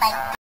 拜。